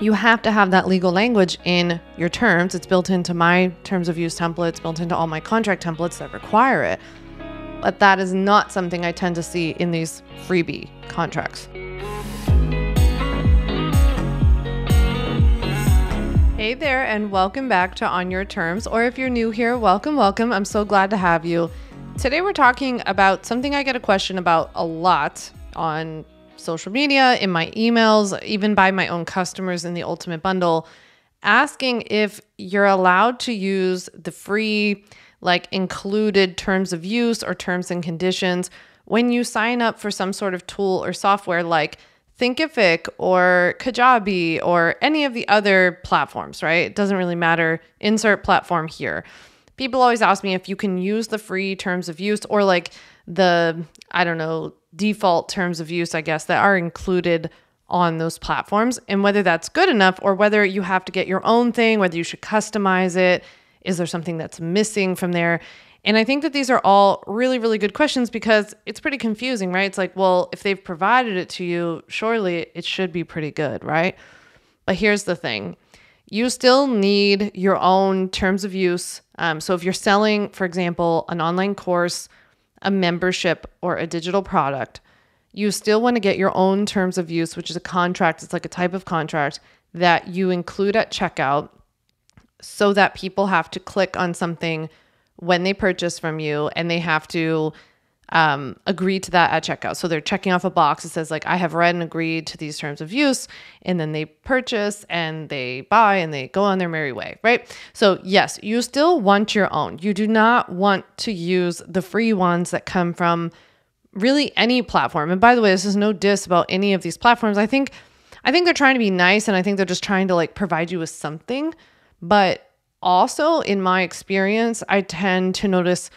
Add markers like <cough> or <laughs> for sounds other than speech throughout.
you have to have that legal language in your terms. It's built into my terms of use templates, built into all my contract templates that require it. But that is not something I tend to see in these freebie contracts. Hey there, and welcome back to On Your Terms. Or if you're new here, welcome, welcome. I'm so glad to have you. Today, we're talking about something I get a question about a lot on social media, in my emails, even by my own customers in the Ultimate Bundle, asking if you're allowed to use the free, like included terms of use or terms and conditions when you sign up for some sort of tool or software like Thinkific or Kajabi or any of the other platforms, right? It doesn't really matter. Insert platform here. People always ask me if you can use the free terms of use or like the, I don't know, default terms of use, I guess, that are included on those platforms and whether that's good enough or whether you have to get your own thing, whether you should customize it. Is there something that's missing from there? And I think that these are all really, really good questions because it's pretty confusing, right? It's like, well, if they've provided it to you, surely it should be pretty good, right? But here's the thing you still need your own terms of use. Um, so if you're selling, for example, an online course, a membership, or a digital product, you still want to get your own terms of use, which is a contract. It's like a type of contract that you include at checkout so that people have to click on something when they purchase from you and they have to um, agree to that at checkout. So they're checking off a box that says, like, I have read and agreed to these terms of use. And then they purchase and they buy and they go on their merry way, right? So, yes, you still want your own. You do not want to use the free ones that come from really any platform. And by the way, this is no diss about any of these platforms. I think I think they're trying to be nice and I think they're just trying to like provide you with something. But also in my experience, I tend to notice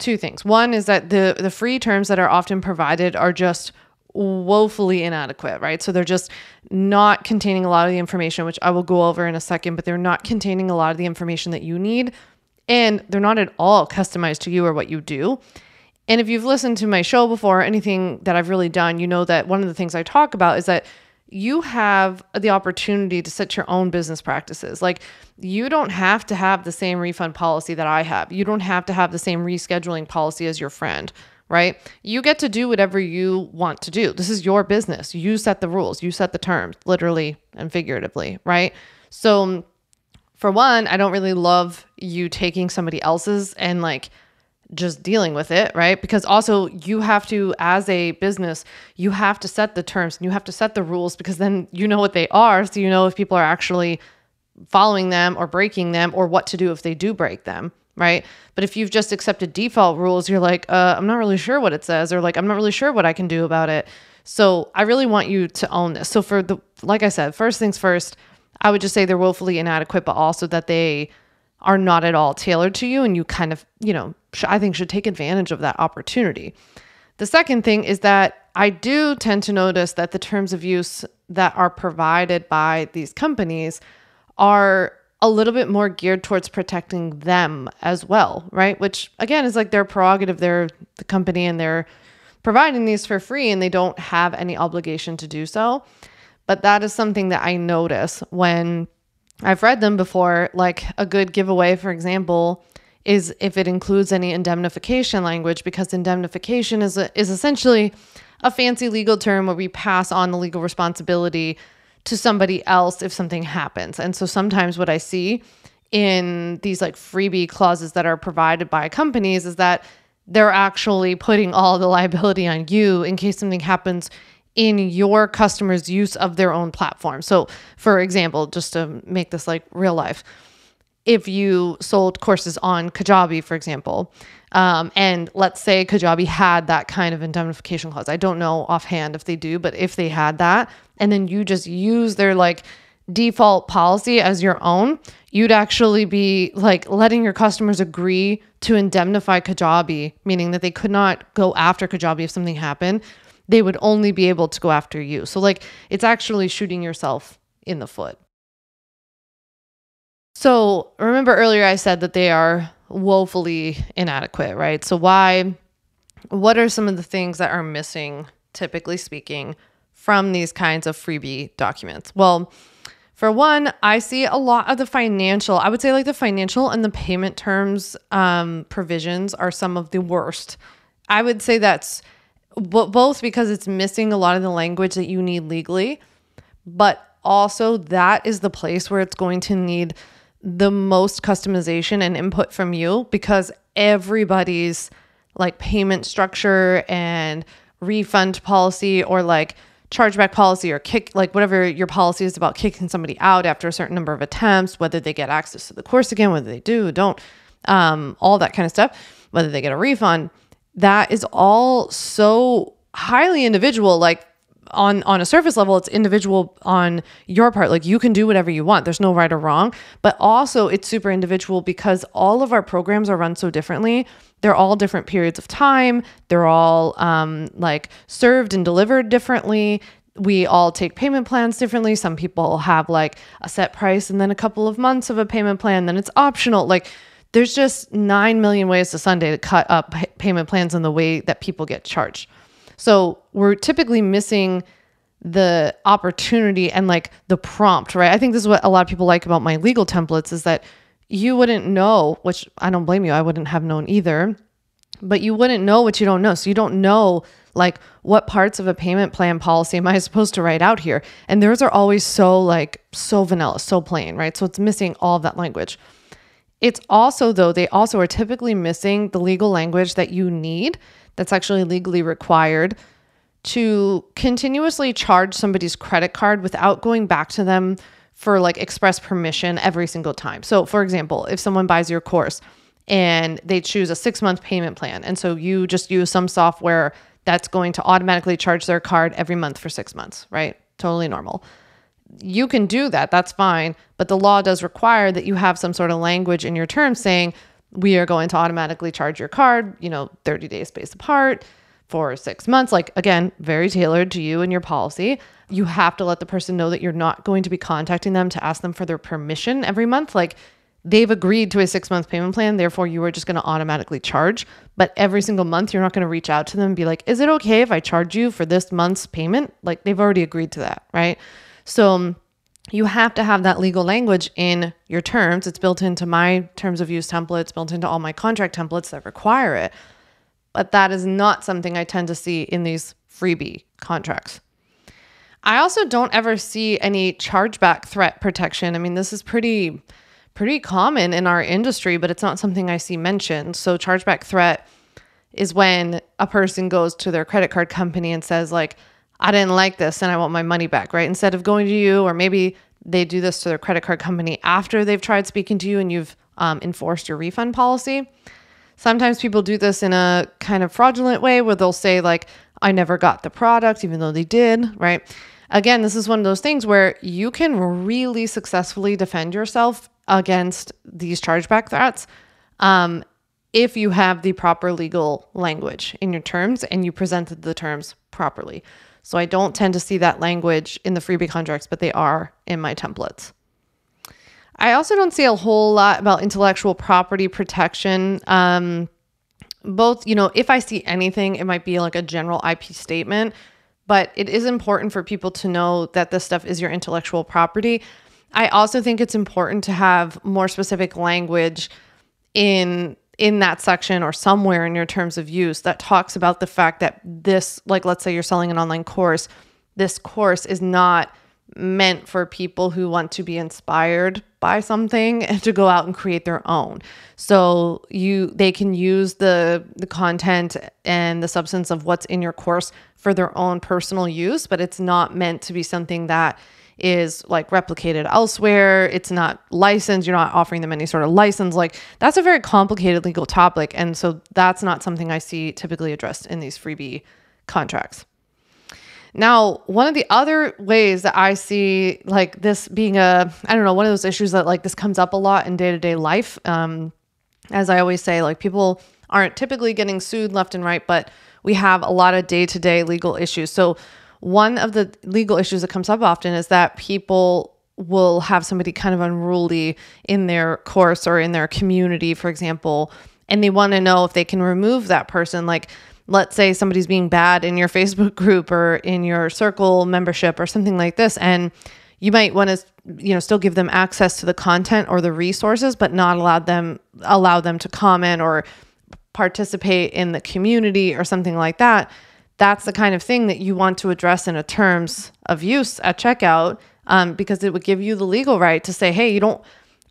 two things. One is that the the free terms that are often provided are just woefully inadequate, right? So they're just not containing a lot of the information, which I will go over in a second, but they're not containing a lot of the information that you need. And they're not at all customized to you or what you do. And if you've listened to my show before, anything that I've really done, you know that one of the things I talk about is that you have the opportunity to set your own business practices. Like, you don't have to have the same refund policy that I have. You don't have to have the same rescheduling policy as your friend, right? You get to do whatever you want to do. This is your business. You set the rules, you set the terms, literally and figuratively, right? So, for one, I don't really love you taking somebody else's and like, just dealing with it, right? Because also you have to, as a business, you have to set the terms and you have to set the rules because then you know what they are. So you know if people are actually following them or breaking them or what to do if they do break them, right? But if you've just accepted default rules, you're like, uh, I'm not really sure what it says, or like, I'm not really sure what I can do about it. So I really want you to own this. So for the, like I said, first things first, I would just say they're woefully inadequate, but also that they are not at all tailored to you and you kind of, you know, I think should take advantage of that opportunity. The second thing is that I do tend to notice that the terms of use that are provided by these companies are a little bit more geared towards protecting them as well, right? Which again is like their prerogative. They're the company and they're providing these for free and they don't have any obligation to do so. But that is something that I notice when I've read them before, like a good giveaway, for example, is if it includes any indemnification language, because indemnification is a, is essentially a fancy legal term where we pass on the legal responsibility to somebody else if something happens. And so sometimes what I see in these like freebie clauses that are provided by companies is that they're actually putting all the liability on you in case something happens in your customers' use of their own platform. So, for example, just to make this like real life, if you sold courses on Kajabi, for example, um, and let's say Kajabi had that kind of indemnification clause. I don't know offhand if they do, but if they had that, and then you just use their like default policy as your own, you'd actually be like letting your customers agree to indemnify Kajabi, meaning that they could not go after Kajabi if something happened they would only be able to go after you. So, like, it's actually shooting yourself in the foot. So, remember earlier I said that they are woefully inadequate, right? So, why, what are some of the things that are missing, typically speaking, from these kinds of freebie documents? Well, For one, I see a lot of the financial, I would say like the financial and the payment terms um, provisions are some of the worst. I would say that's both because it's missing a lot of the language that you need legally, but also that is the place where it's going to need the most customization and input from you because everybody's like payment structure and refund policy or like chargeback policy or kick like whatever your policy is about kicking somebody out after a certain number of attempts whether they get access to the course again whether they do don't um, all that kind of stuff whether they get a refund that is all so highly individual like on on a surface level it's individual on your part. Like you can do whatever you want. There's no right or wrong. But also it's super individual because all of our programs are run so differently. They're all different periods of time. They're all um, like served and delivered differently. We all take payment plans differently. Some people have like a set price and then a couple of months of a payment plan then it's optional. Like there's just 9 million ways to sunday to cut up payment plans in the way that people get charged so we're typically missing the opportunity and like the prompt, right? I think this is what a lot of people like about my legal templates is that you wouldn't know, which I don't blame you, I wouldn't have known either, but you wouldn't know what you don't know. So you don't know like what parts of a payment plan policy am I supposed to write out here? And theirs are always so like so vanilla, so plain, right? So it's missing all of that language. It's also though they also are typically missing the legal language that you need that's actually legally required to continuously charge somebody's credit card without going back to them for like express permission every single time. So, for example, if someone buys your course and they choose a six month payment plan, and so you just use some software that's going to automatically charge their card every month for six months, right? Totally normal. You can do that, that's fine. But the law does require that you have some sort of language in your terms saying, we are going to automatically charge your card, you know, 30 days space apart for six months. Like, again, very tailored to you and your policy. You have to let the person know that you're not going to be contacting them to ask them for their permission every month. Like, they've agreed to a six month payment plan. Therefore, you are just going to automatically charge. But every single month, you're not going to reach out to them and be like, is it okay if I charge you for this month's payment? Like, they've already agreed to that. Right. So, um, you have to have that legal language in your terms. It's built into my terms of use templates, built into all my contract templates that require it. But that is not something I tend to see in these freebie contracts. I also don't ever see any chargeback threat protection. I mean, this is pretty pretty common in our industry, but it's not something I see mentioned. So chargeback threat is when a person goes to their credit card company and says like I didn't like this and I want my money back, right? Instead of going to you, or maybe they do this to their credit card company after they've tried speaking to you and you've um, enforced your refund policy. Sometimes people do this in a kind of fraudulent way where they'll say, like, I never got the product, even though they did, right? Again, this is one of those things where you can really successfully defend yourself against these chargeback threats um, if you have the proper legal language in your terms and you presented the terms properly. So I don't tend to see that language in the freebie contracts, but they are in my templates. I also don't see a whole lot about intellectual property protection. Um, both, you know, if I see anything, it might be like a general IP statement, but it is important for people to know that this stuff is your intellectual property. I also think it's important to have more specific language in in that section or somewhere in your terms of use that talks about the fact that this, like, let's say you're selling an online course, this course is not meant for people who want to be inspired by something and <laughs> to go out and create their own. So you they can use the the content and the substance of what's in your course for their own personal use, but it's not meant to be something that is like replicated elsewhere. It's not licensed. You're not offering them any sort of license. Like that's a very complicated legal topic. And so that's not something I see typically addressed in these freebie contracts. Now, one of the other ways that I see like this being a, I don't know, one of those issues that like this comes up a lot in day to day life. Um, as I always say, like people aren't typically getting sued left and right, but we have a lot of day to day legal issues. So one of the legal issues that comes up often is that people will have somebody kind of unruly in their course or in their community, for example, and they want to know if they can remove that person. Like, let's say somebody's being bad in your Facebook group or in your circle membership or something like this, and you might want to you know still give them access to the content or the resources but not allow them allow them to comment or participate in the community or something like that that's the kind of thing that you want to address in a terms of use at checkout um, because it would give you the legal right to say hey you don't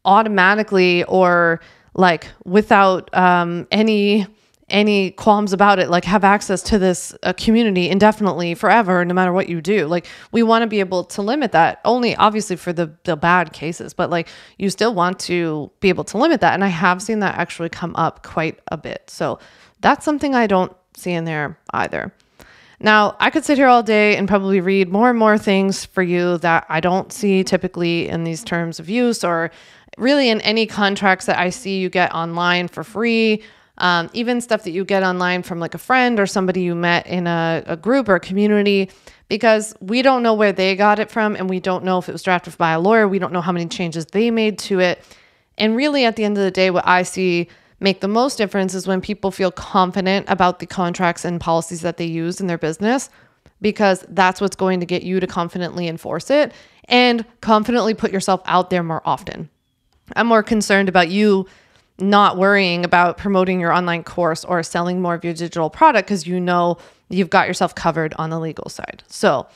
automatically or like without um, any any qualms about it like have access to this uh, community indefinitely forever no matter what you do. Like we want to be able to limit that only obviously for the the bad cases but like you still want to be able to limit that and i have seen that actually come up quite a bit. So that's something i don't see in there either now i could sit here all day and probably read more and more things for you that i don't see typically in these terms of use or really in any contracts that i see you get online for free um, even stuff that you get online from like a friend or somebody you met in a, a group or a community, because we don't know where they got it from and we don't know if it was drafted by a lawyer. We don't know how many changes they made to it. And really, at the end of the day, what I see make the most difference is when people feel confident about the contracts and policies that they use in their business, because that's what's going to get you to confidently enforce it and confidently put yourself out there more often. I'm more concerned about you not worrying about promoting your online course or selling more of your digital product because you know you've got yourself covered on the legal side. So,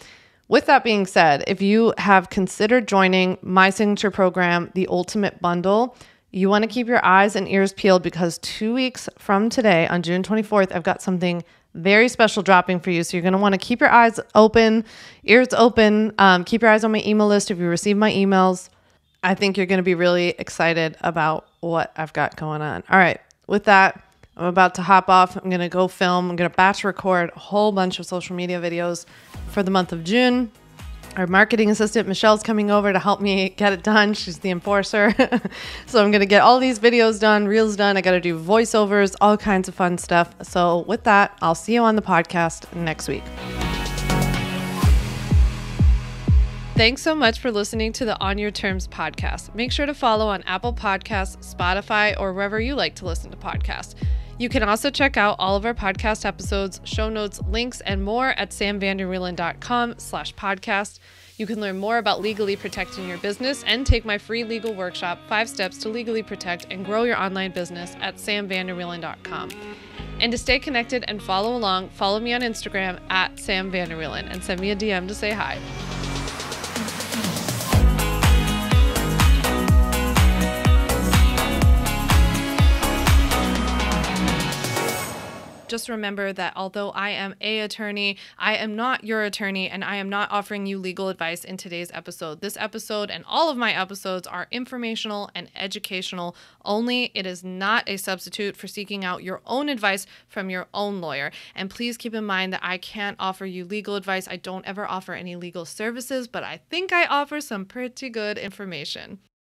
with that being said, if you have considered joining my signature program, the Ultimate Bundle, you want to keep your eyes and ears peeled because two weeks from today, on June 24th, I've got something very special dropping for you. So you're going to want to keep your eyes open, ears open. Um, keep your eyes on my email list if you receive my emails. I think you're going to be really excited about what I've got going on. All right, with that, I'm about to hop off. I'm going to go film. I'm going to batch record a whole bunch of social media videos for the month of June. Our marketing assistant, Michelle's coming over to help me get it done. She's the enforcer. <laughs> so I'm going to get all these videos done, reels done. I got to do voiceovers, all kinds of fun stuff. So, with that, I'll see you on the podcast next week. Thanks so much for listening to the On Your Terms podcast. Make sure to follow on Apple Podcasts, Spotify, or wherever you like to listen to podcasts. You can also check out all of our podcast episodes, show notes, links, and more at samvanderwielen.com slash podcast. You can learn more about legally protecting your business and take my free legal workshop, Five Steps to Legally Protect and Grow Your Online Business at samvanderwielen.com. And to stay connected and follow along, follow me on Instagram at Sam and send me a DM to say hi. Just remember that although I am a attorney, I am not your attorney and I am not offering you legal advice in today's episode. This episode and all of my episodes are informational and educational only. It is not a substitute for seeking out your own advice from your own lawyer. And please keep in mind that I can't offer you legal advice. I don't ever offer any legal services, but I think I offer some pretty good information.